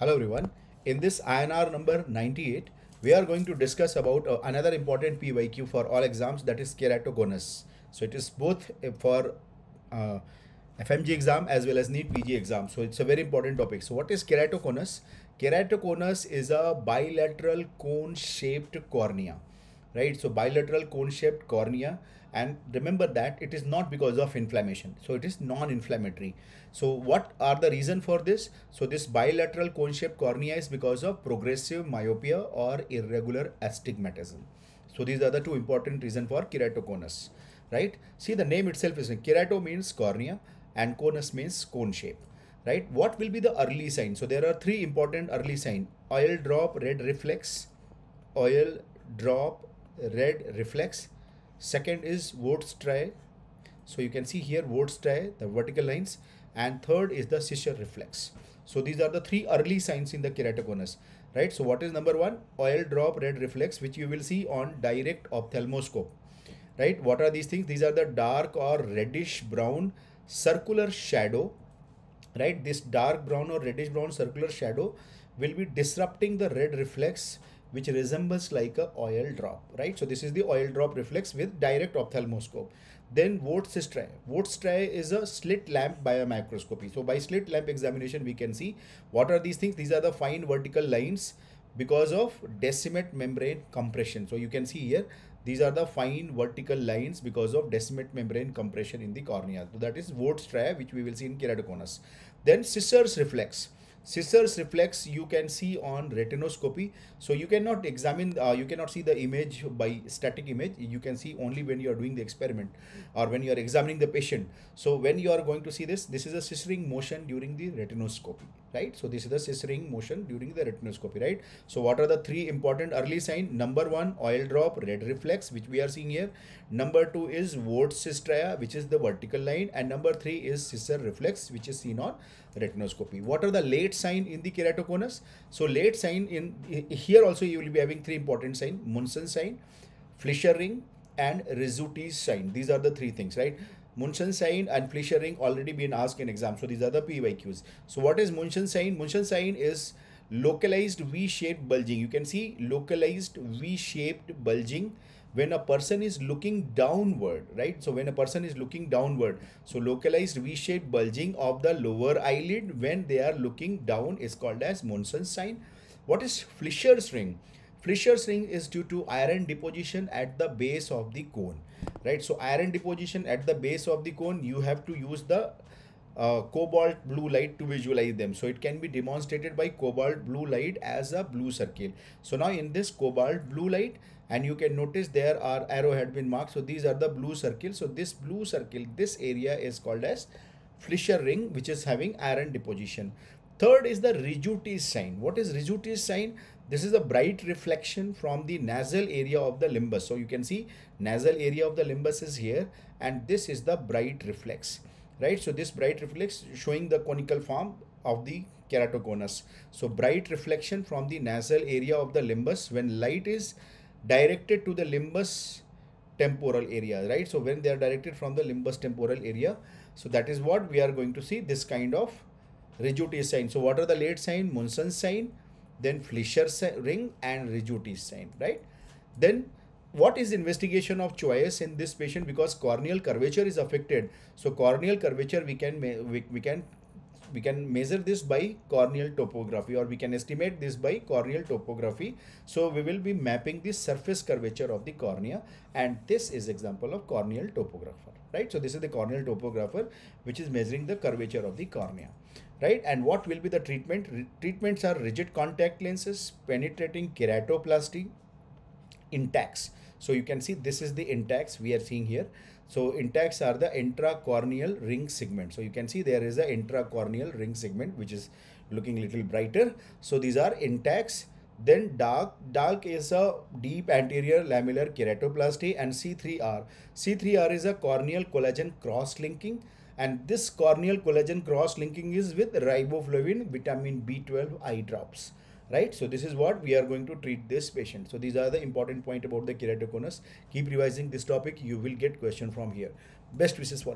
Hello everyone. In this INR number 98, we are going to discuss about uh, another important PYQ for all exams that is keratoconus. So it is both uh, for uh, FMG exam as well as NEET PG exam. So it's a very important topic. So what is keratoconus? Keratoconus is a bilateral cone shaped cornea, right? So bilateral cone shaped cornea and remember that it is not because of inflammation. So it is non-inflammatory. So what are the reason for this? So this bilateral cone-shaped cornea is because of progressive myopia or irregular astigmatism. So these are the two important reason for keratoconus right? See the name itself is kerato means cornea and conus means cone shape right? What will be the early sign? So there are three important early sign. Oil drop red reflex. Oil drop red reflex second is Vogt striae so you can see here Vogt striae the vertical lines. And third is the scissor reflex. So these are the three early signs in the keratoconus right? So what is number one? Oil drop red reflex which you will see on direct ophthalmoscope right? What are these things? These are the dark or reddish brown circular shadow right? This dark brown or reddish brown circular shadow will be disrupting the red reflex which resembles like a oil drop, right? So this is the oil drop reflex with direct ophthalmoscope. Then Vogt's striae. Vogt's striae is a slit lamp by a biomicroscopy. So by slit lamp examination, we can see what are these things? These are the fine vertical lines because of Descemet membrane compression. So you can see here, these are the fine vertical lines because of Descemet membrane compression in the cornea. So that is Vogt's striae, which we will see in keratoconus. Then scissors reflex scissors reflex you can see on retinoscopy. So you cannot examine uh, you cannot see the image by static image. You can see only when you are doing the experiment or when you are examining the patient. So when you are going to see this this is a scissoring motion during the retinoscopy right? So this is the scissoring motion during the retinoscopy right? So what are the three important early sign? Number one oil drop red reflex which we are seeing here. Number two is Vogt's striae which is the vertical line. And number three is scissor reflex which is seen on retinoscopy. What are the late sign in the keratoconus so late sign in here also you will be having three important sign Munson sign Fleischer ring and Rizzuti sign these are the three things right Munson sign and Fleischer ring already been asked in exam. So these are the PYQs. So what is Munson sign? Munson sign is localized V-shaped bulging. You can see localized V-shaped bulging when a person is looking downward, right? So when a person is looking downward, so localized V-shaped bulging of the lower eyelid when they are looking down is called as Munson sign. What is Fleischer's ring? Fleischer's ring is due to iron deposition at the base of the cone, right? So iron deposition at the base of the cone, you have to use the uh, cobalt blue light to visualize them. So it can be demonstrated by cobalt blue light as a blue circle. So now in this cobalt blue light, and you can notice there are arrow had been marked. So these are the blue circles. So this blue circle, this area is called as Fleischer ring, which is having iron deposition. Third is the Rizzuti sign. What is Rizzuti sign? This is a bright reflection from the nasal area of the limbus. So you can see nasal area of the limbus is here and this is the bright reflex, right? So this bright reflex showing the conical form of the keratoconus. So bright reflection from the nasal area of the limbus when light is directed to the limbus temporal area, right? So when they are directed from the limbus temporal area, so that is what we are going to see this kind of Rizzuti sign. So what are the late sign? Munson sign, then Fleischer ring and Rizzuti sign, right? Then what is the investigation of choice in this patient because corneal curvature is affected. So corneal curvature we can we, we can we can measure this by corneal topography or we can estimate this by corneal topography. So we will be mapping the surface curvature of the cornea and this is example of corneal topographer, right? So this is the corneal topographer which is measuring the curvature of the cornea, right? And what will be the treatment? Re treatments are rigid contact lenses, penetrating keratoplasty, Intacs. So you can see this is the Intacs we are seeing here. So Intacs are the intracorneal ring segment. So you can see there is a intracorneal ring segment which is looking a little brighter. So these are Intacs. Then DALK, DALK is a deep anterior lamellar keratoplasty and C3R. C3R is a corneal collagen cross-linking and this corneal collagen cross-linking is with riboflavin vitamin B12 eye drops right? So this is what we are going to treat this patient. So these are the important point about the keratoconus. Keep revising this topic. You will get question from here. Best wishes for